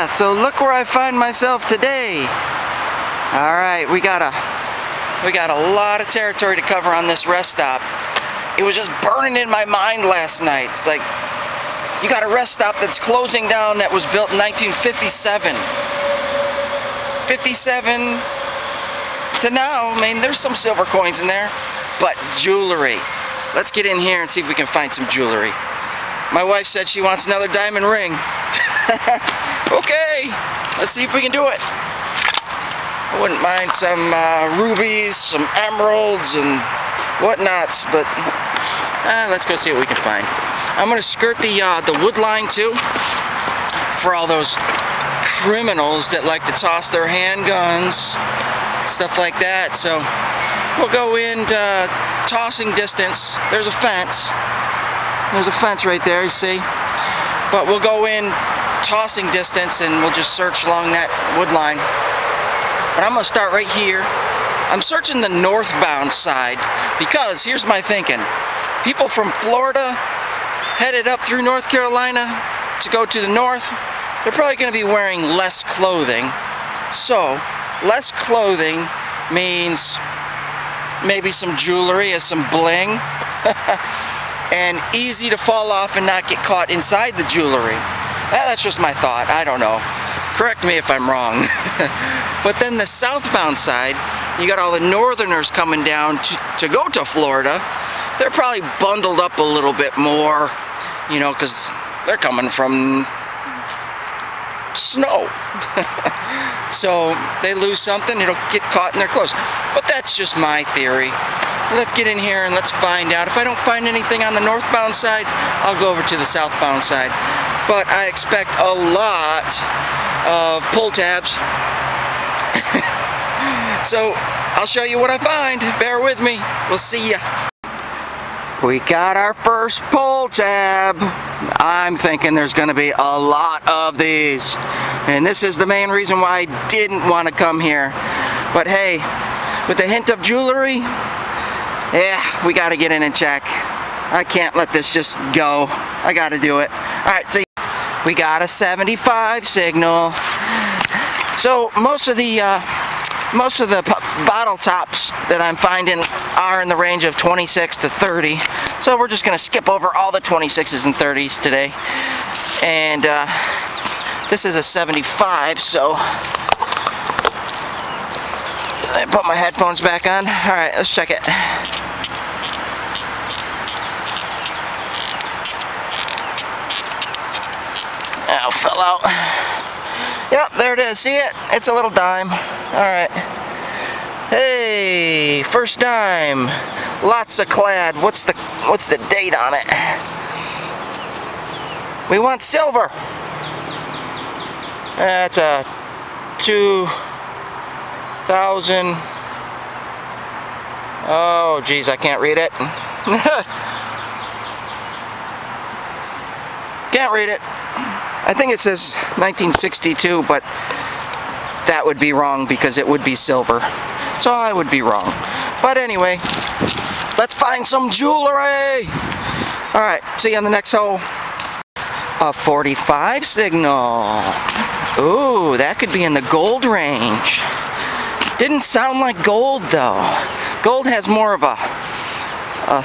Yeah, so look where I find myself today. All right, we got a we got a lot of territory to cover on this rest stop. It was just burning in my mind last night. It's like you got a rest stop that's closing down that was built in 1957. 57 to now, I mean, there's some silver coins in there, but jewelry. Let's get in here and see if we can find some jewelry. My wife said she wants another diamond ring. okay, let's see if we can do it. I wouldn't mind some uh, rubies, some emeralds, and whatnots, but uh, let's go see what we can find. I'm gonna skirt the uh, the wood line too for all those criminals that like to toss their handguns, stuff like that. So we'll go in uh, tossing distance. There's a fence. There's a fence right there, you see? But we'll go in tossing distance and we'll just search along that wood line. But I'm gonna start right here. I'm searching the northbound side because here's my thinking. People from Florida headed up through North Carolina to go to the north, they're probably gonna be wearing less clothing. So, less clothing means maybe some jewelry or some bling. and easy to fall off and not get caught inside the jewelry. Eh, that's just my thought, I don't know. Correct me if I'm wrong. but then the southbound side, you got all the northerners coming down to, to go to Florida. They're probably bundled up a little bit more, you know, because they're coming from snow. so they lose something, it'll get caught in their clothes. But that's just my theory. Let's get in here and let's find out. If I don't find anything on the northbound side, I'll go over to the southbound side. But I expect a lot of pull tabs. so I'll show you what I find. Bear with me. We'll see ya. We got our first pull tab. I'm thinking there's gonna be a lot of these. And this is the main reason why I didn't want to come here. But hey, with a hint of jewelry, yeah, we gotta get in and check. I can't let this just go. I gotta do it. All right, so we got a 75 signal. So most of the uh, most of the bottle tops that I'm finding are in the range of 26 to 30. So we're just gonna skip over all the 26s and 30s today. And uh, this is a 75, so I put my headphones back on. All right, let's check it. Oh, fell out. Yep, there it is. See it? It's a little dime. All right. Hey, first dime. Lots of clad. What's the what's the date on it? We want silver. That's a 2000. Oh, geez, I can't read it. can't read it. I think it says 1962, but that would be wrong because it would be silver. So I would be wrong. But anyway, let's find some jewelry. All right, see you on the next hole. A 45 signal. Ooh, that could be in the gold range. Didn't sound like gold though. Gold has more of a, a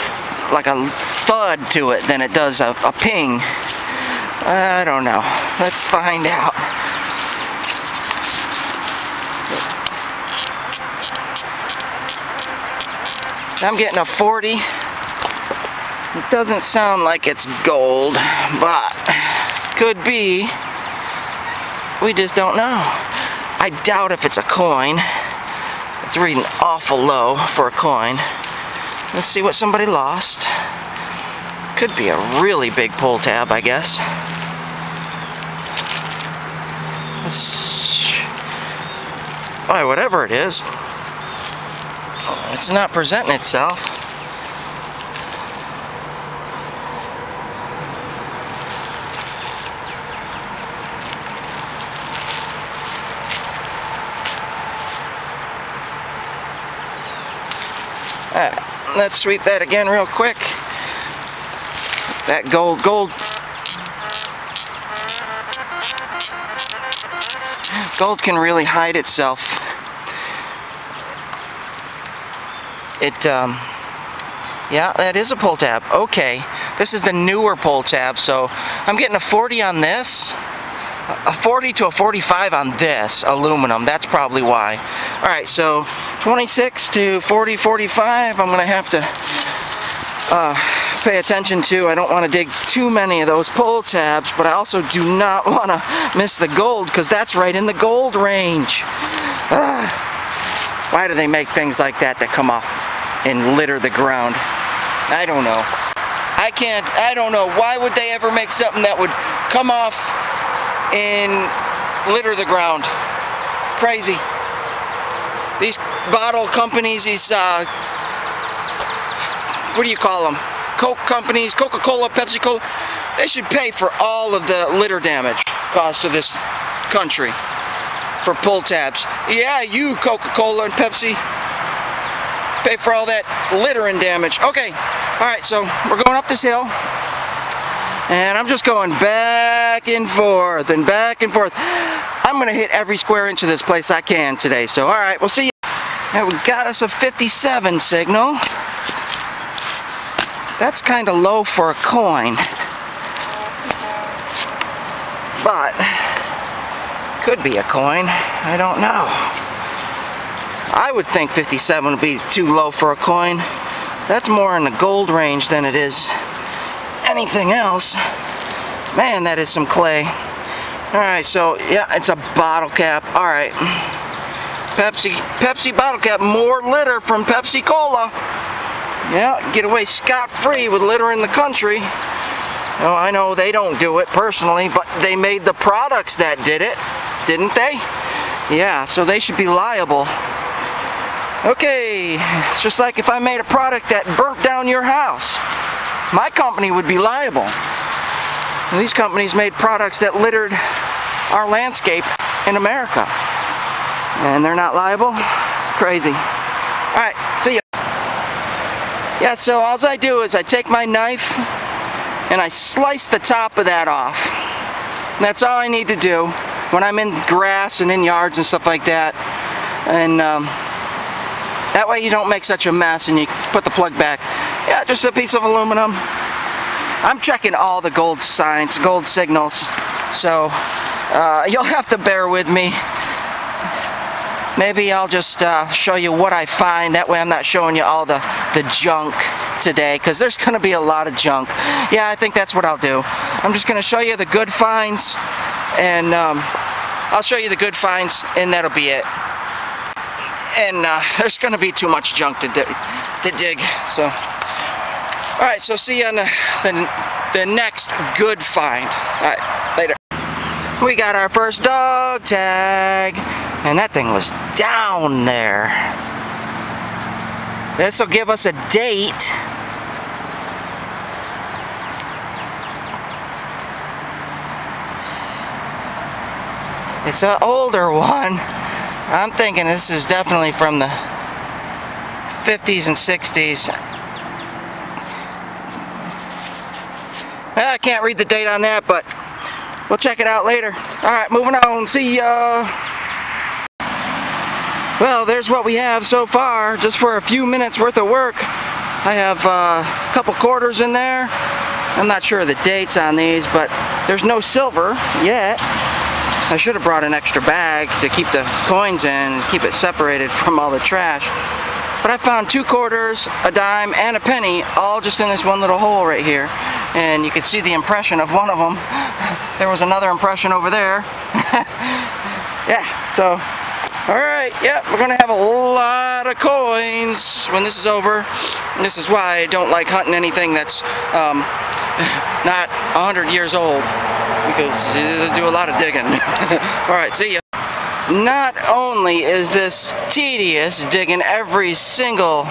like a thud to it than it does a, a ping. I don't know. Let's find out. I'm getting a 40. It doesn't sound like it's gold, but could be. We just don't know. I doubt if it's a coin. It's reading awful low for a coin. Let's see what somebody lost. Could be a really big pull tab, I guess. Alright, whatever it is, it's not presenting itself. Alright, let's sweep that again real quick. That gold, gold Gold can really hide itself. It, um, yeah, that is a pull tab. Okay, this is the newer pull tab, so I'm getting a 40 on this, a 40 to a 45 on this aluminum. That's probably why. All right, so 26 to 40, 45, I'm gonna have to uh, pay attention to. I don't want to dig too many of those pull tabs, but I also do not want to miss the gold because that's right in the gold range. Ah. Why do they make things like that that come off and litter the ground? I don't know. I can't, I don't know. Why would they ever make something that would come off and litter the ground? Crazy. These bottle companies, these, uh, what do you call them? Coke companies, Coca-Cola, Pepsi-Cola, they should pay for all of the litter damage caused to this country for pull tabs. Yeah, you Coca-Cola and Pepsi pay for all that littering damage. Okay, all right, so we're going up this hill and I'm just going back and forth and back and forth. I'm gonna hit every square inch of this place I can today. So, all right, we'll see you. Now we got us a 57 signal. That's kind of low for a coin. But, could be a coin. I don't know. I would think 57 would be too low for a coin. That's more in the gold range than it is anything else. Man, that is some clay. Alright, so, yeah, it's a bottle cap. Alright. Pepsi, Pepsi bottle cap. More litter from Pepsi Cola. Yeah, get away scot-free with litter in the country. Oh, I know they don't do it personally, but they made the products that did it, didn't they? Yeah, so they should be liable. Okay, it's just like if I made a product that burnt down your house. My company would be liable. And these companies made products that littered our landscape in America. And they're not liable? It's crazy. Yeah, so all I do is I take my knife and I slice the top of that off. And that's all I need to do when I'm in grass and in yards and stuff like that. And um, that way you don't make such a mess and you put the plug back. Yeah, just a piece of aluminum. I'm checking all the gold signs, gold signals. So uh, you'll have to bear with me. Maybe I'll just uh, show you what I find. That way I'm not showing you all the, the junk today because there's going to be a lot of junk. Yeah, I think that's what I'll do. I'm just going to show you the good finds and um, I'll show you the good finds and that'll be it. And uh, there's going to be too much junk to, di to dig. So, all right, so see you on the, the, the next good find. All right, later. We got our first dog tag. And that thing was down there. This will give us a date. It's an older one. I'm thinking this is definitely from the 50s and 60s. I can't read the date on that, but we'll check it out later. Alright, moving on. See ya. Well, there's what we have so far, just for a few minutes worth of work. I have uh, a couple quarters in there. I'm not sure of the dates on these, but there's no silver yet. I should have brought an extra bag to keep the coins in and keep it separated from all the trash. But I found two quarters, a dime, and a penny, all just in this one little hole right here. And you can see the impression of one of them. There was another impression over there. yeah, so Alright, yep, we're gonna have a lot of coins when this is over. This is why I don't like hunting anything that's um, not 100 years old. Because it do a lot of digging. Alright, see ya. Not only is this tedious digging every single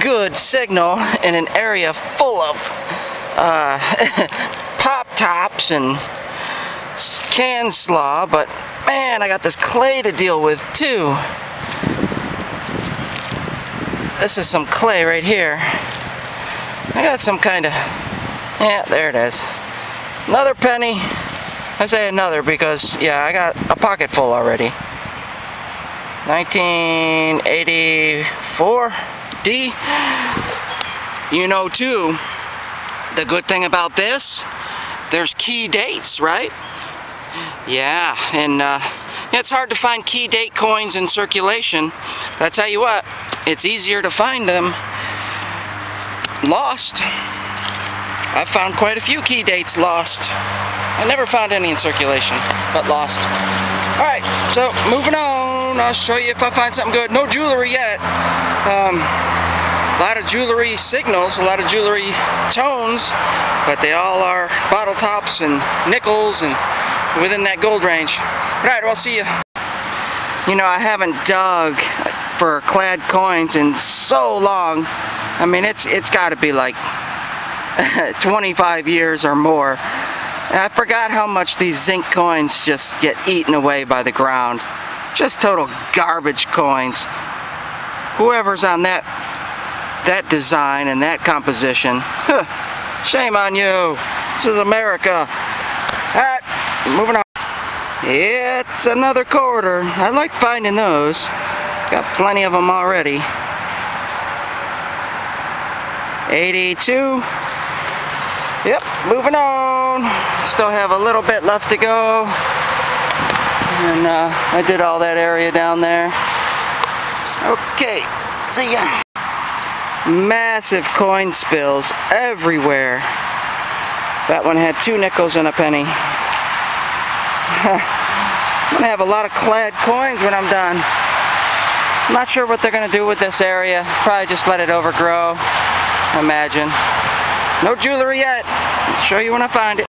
good signal in an area full of uh, pop tops and can slaw, but man, I got this clay to deal with too. This is some clay right here. I got some kind of, yeah, there it is. Another penny, I say another because, yeah, I got a pocket full already. 1984 D. You know, too, the good thing about this, there's key dates, right? Yeah, and uh, it's hard to find key date coins in circulation, but I tell you what, it's easier to find them lost. I've found quite a few key dates lost. I never found any in circulation, but lost. Alright, so moving on. I'll show you if I find something good. No jewelry yet. Um, a lot of jewelry signals, a lot of jewelry tones, but they all are bottle tops and nickels and within that gold range. Alright, well, I'll see you. You know, I haven't dug for clad coins in so long. I mean, it's it's got to be like 25 years or more. And I forgot how much these zinc coins just get eaten away by the ground. Just total garbage coins. Whoever's on that that design and that composition, huh, shame on you. This is America. Moving on. It's another quarter. I like finding those. Got plenty of them already. 82. Yep, moving on. Still have a little bit left to go. And uh, I did all that area down there. Okay, see ya. Massive coin spills everywhere. That one had two nickels and a penny. I'm gonna have a lot of clad coins when I'm done. I'm not sure what they're gonna do with this area. Probably just let it overgrow, imagine. No jewelry yet. I'll show you when I find it.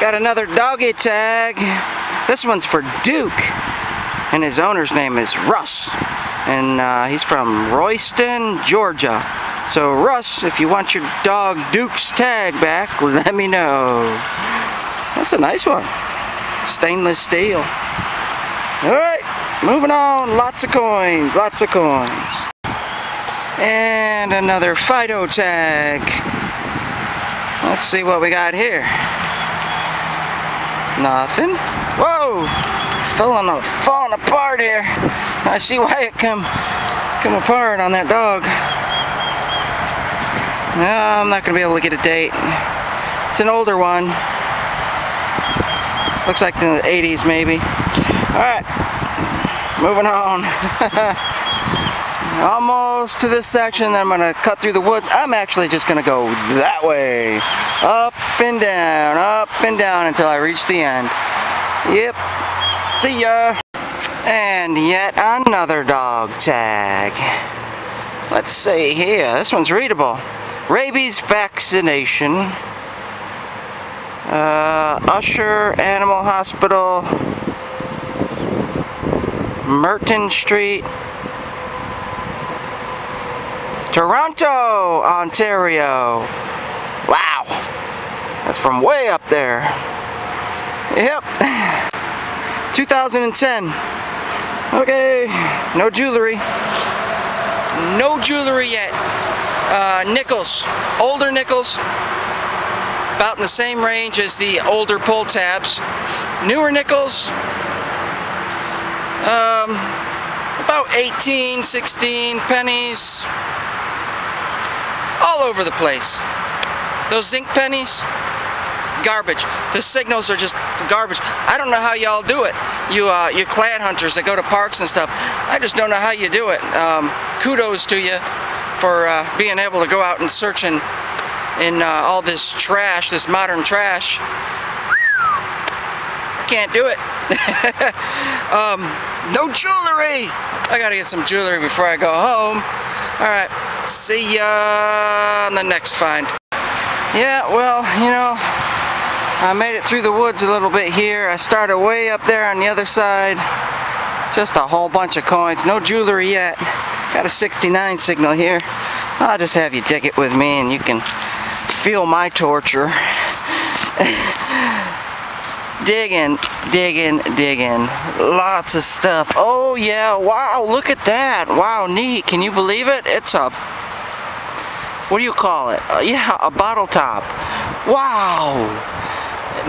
Got another doggy tag. This one's for Duke. And his owner's name is Russ. And uh, he's from Royston, Georgia. So Russ, if you want your dog Duke's tag back, let me know. That's a nice one. Stainless steel. Alright, moving on. Lots of coins, lots of coins. And another Fido tag. Let's see what we got here. Nothing. Whoa! Falling, falling apart here. I see why it come, come apart on that dog. No, I'm not to be able to get a date. It's an older one. Looks like in the 80s maybe. Alright, moving on. Almost to this section, then I'm going to cut through the woods. I'm actually just going to go that way. Up and down, up and down until I reach the end. Yep. See ya. And yet another dog tag. Let's see here. This one's readable. Rabies vaccination. Uh, Usher Animal Hospital, Merton Street, Toronto, Ontario. Wow, that's from way up there. Yep, 2010. Okay, no jewelry. No jewelry yet. Uh, nickels, older nickels, about in the same range as the older pull tabs. Newer nickels, um, about 18, 16 pennies, all over the place. Those zinc pennies, garbage. The signals are just garbage. I don't know how y'all do it. You uh, you clad hunters that go to parks and stuff. I just don't know how you do it. Um, kudos to you for uh, being able to go out and search and in uh, all this trash, this modern trash. I can't do it. um, no jewelry. I gotta get some jewelry before I go home. All right, see ya on the next find. Yeah, well, you know, I made it through the woods a little bit here. I started way up there on the other side. Just a whole bunch of coins. No jewelry yet. Got a 69 signal here. I'll just have you dig it with me and you can feel my torture. digging, digging, digging. Lots of stuff. Oh yeah, wow, look at that. Wow, neat. Can you believe it? It's a, what do you call it? Uh, yeah, a bottle top. Wow.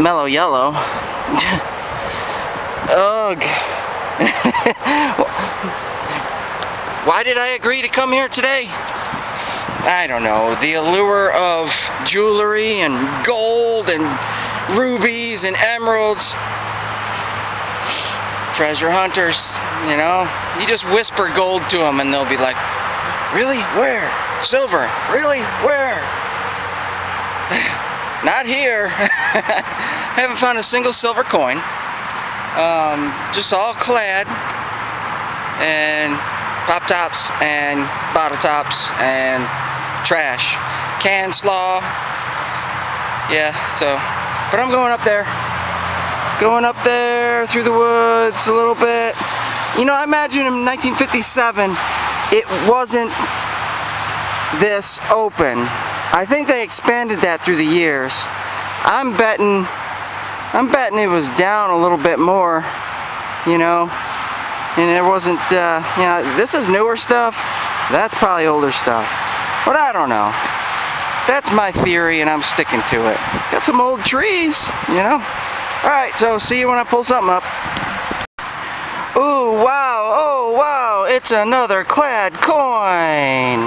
Mello Yello. Ugh. Why did I agree to come here today? I don't know. The allure of jewelry and gold and rubies and emeralds. Treasure hunters, you know. You just whisper gold to them and they'll be like, Really? Where? Silver? Really? Where? Not here. I Haven't found a single silver coin. Um, just all clad and pop tops and bottle tops and trash. Can slaw. Yeah, so. But I'm going up there. Going up there through the woods a little bit. You know, I imagine in 1957 it wasn't this open. I think they expanded that through the years. I'm betting I'm betting it was down a little bit more, you know, and it wasn't, uh, you know, this is newer stuff, that's probably older stuff, but I don't know. That's my theory and I'm sticking to it. Got some old trees, you know. Alright, so see you when I pull something up. Ooh, wow, oh wow, it's another clad coin.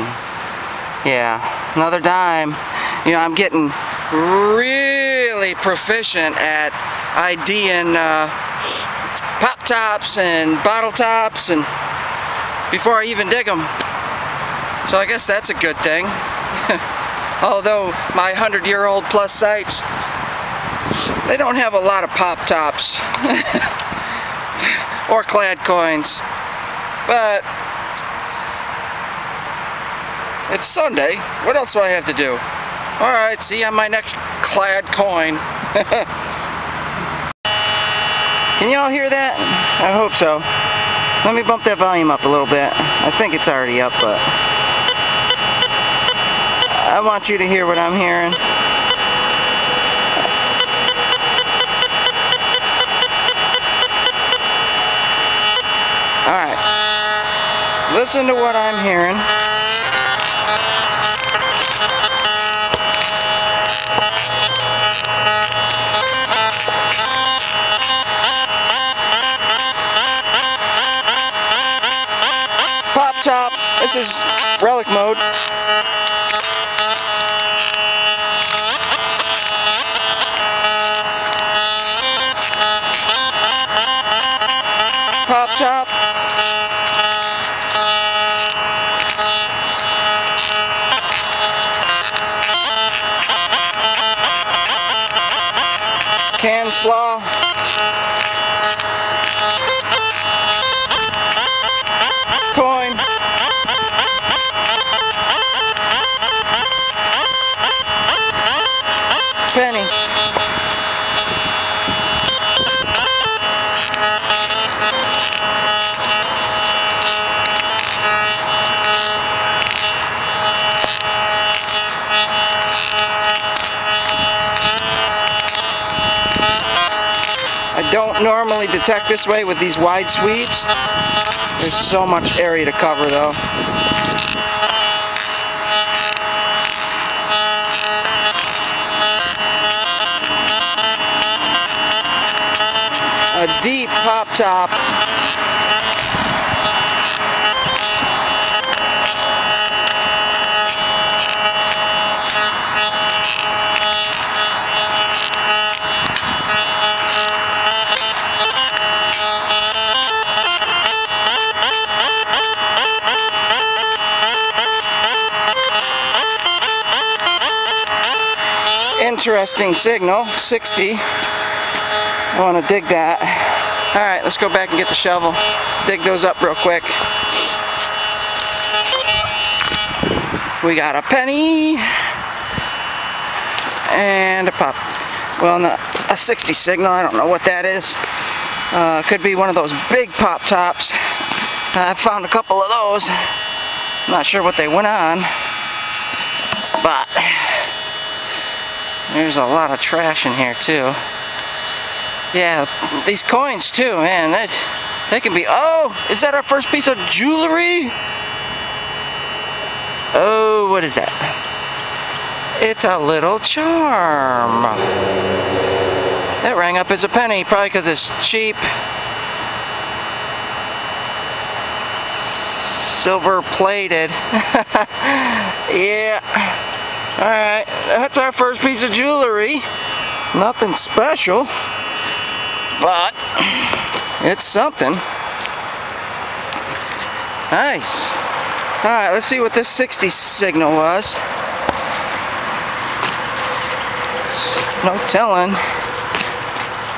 Yeah, another dime. You know, I'm getting really proficient at IDing uh, pop tops and bottle tops and before I even dig them. So I guess that's a good thing. Although my 100 year old plus sites, they don't have a lot of pop tops or clad coins. But it's Sunday. What else do I have to do? Alright, see you on my next clad coin. Can you all hear that? I hope so. Let me bump that volume up a little bit. I think it's already up, but... I want you to hear what I'm hearing. Alright. Listen to what I'm hearing. Pop top. This is relic mode. Can slaw. Coin. Penny. Normally detect this way with these wide sweeps. There's so much area to cover though. a deep pop top. Interesting signal, 60. I want to dig that. Alright, let's go back and get the shovel. Dig those up real quick. We got a penny. And a pop. Well, no, a 60 signal. I don't know what that is. Uh, could be one of those big pop tops. I found a couple of those. Not sure what they went on. But there's a lot of trash in here too. Yeah, these coins too, man. That they can be. Oh, is that our first piece of jewelry? Oh, what is that? It's a little charm. That rang up as a penny, probably because it's cheap. Silver plated. yeah. Alright, that's our first piece of jewelry. Nothing special, but it's something. Nice. Alright, let's see what this 60 signal was. No telling.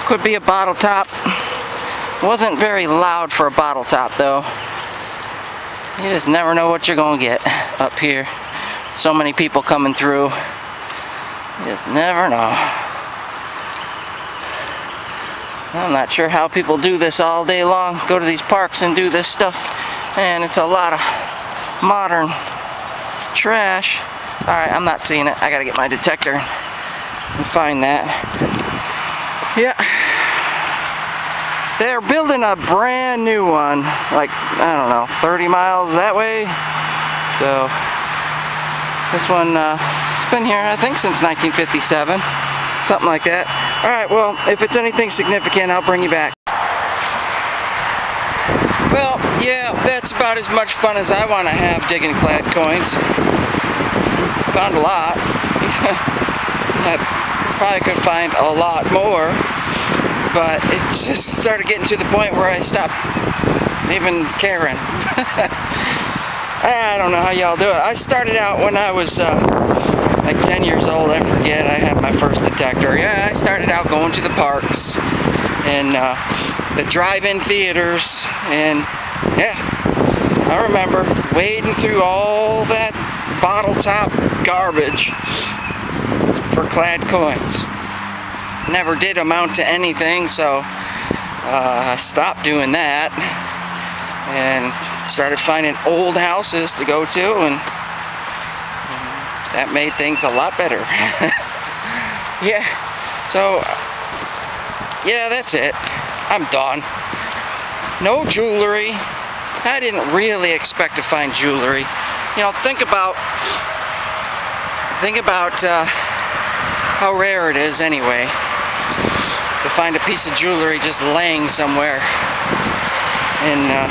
Could be a bottle top. Wasn't very loud for a bottle top though. You just never know what you're gonna get up here. So many people coming through. Just never know. I'm not sure how people do this all day long. Go to these parks and do this stuff. And it's a lot of modern trash. Alright, I'm not seeing it. I gotta get my detector and find that. Yeah. They're building a brand new one. Like, I don't know, 30 miles that way. So, this one, uh, been here, I think, since 1957. Something like that. Alright, well, if it's anything significant, I'll bring you back. Well, yeah, that's about as much fun as I want to have digging clad coins. Found a lot. I probably could find a lot more, but it just started getting to the point where I stopped even caring. I don't know how y'all do it. I started out when I was uh, like 10 years old, I forget, I had my first detector. Yeah, I started out going to the parks and uh, the drive-in theaters and yeah, I remember wading through all that bottle top garbage for clad coins. Never did amount to anything, so uh, I stopped doing that and started finding old houses to go to and that made things a lot better. yeah, so, yeah, that's it. I'm done. No jewelry. I didn't really expect to find jewelry. You know, think about, think about uh, how rare it is anyway to find a piece of jewelry just laying somewhere. And uh,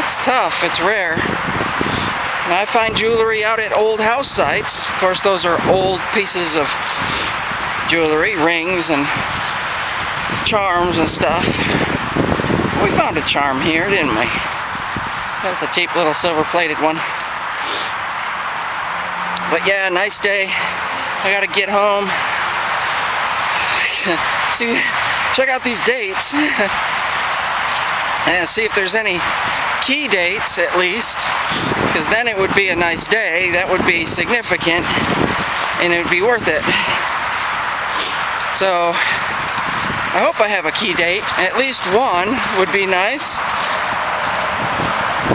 it's tough, it's rare. I find jewelry out at old house sites. Of course, those are old pieces of jewelry, rings and charms and stuff. We found a charm here, didn't we? That's a cheap little silver-plated one. But yeah, nice day. I gotta get home. see, check out these dates. and see if there's any key dates at least because then it would be a nice day. That would be significant and it would be worth it. So I hope I have a key date. At least one would be nice.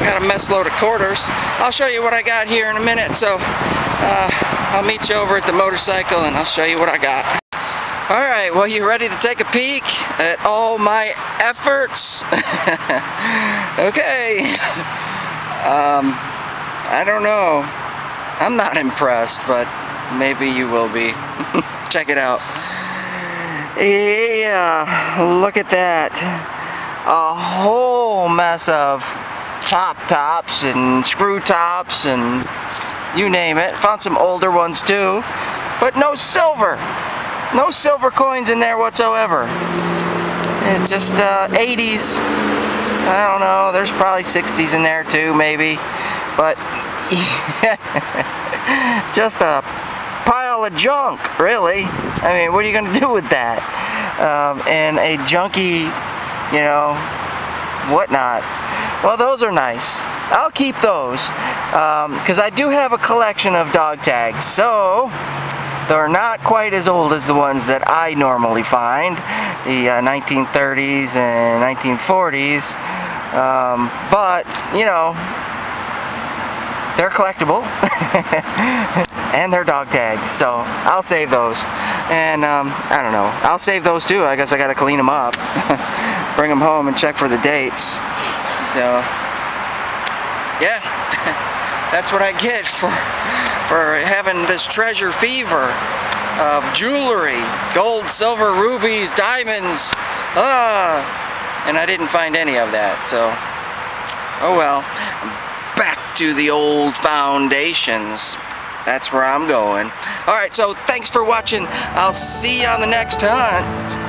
Got a mess load of quarters. I'll show you what I got here in a minute so uh, I'll meet you over at the motorcycle and I'll show you what I got Alright, well you ready to take a peek at all my efforts? okay. Um, I don't know. I'm not impressed, but maybe you will be. Check it out. Yeah, look at that. A whole mess of top tops and screw tops and you name it. Found some older ones too, but no silver. No silver coins in there whatsoever. It's just uh, 80s. I don't know. There's probably 60s in there too, maybe. But just a pile of junk, really. I mean, what are you going to do with that? Um, and a junky, you know, whatnot. Well, those are nice. I'll keep those because um, I do have a collection of dog tags. So they're not quite as old as the ones that I normally find, the uh, 1930s and 1940s, um, but, you know, they're collectible and they're dog tags so I'll save those. And um, I don't know I'll save those too I guess I gotta clean them up bring them home and check for the dates. So yeah that's what I get for for having this treasure fever. of jewelry, gold, silver, rubies, diamonds, ah, and I didn't find any of that, so, oh well. Back to the old foundations. That's where I'm going. Alright, so thanks for watching. I'll see you on the next hunt.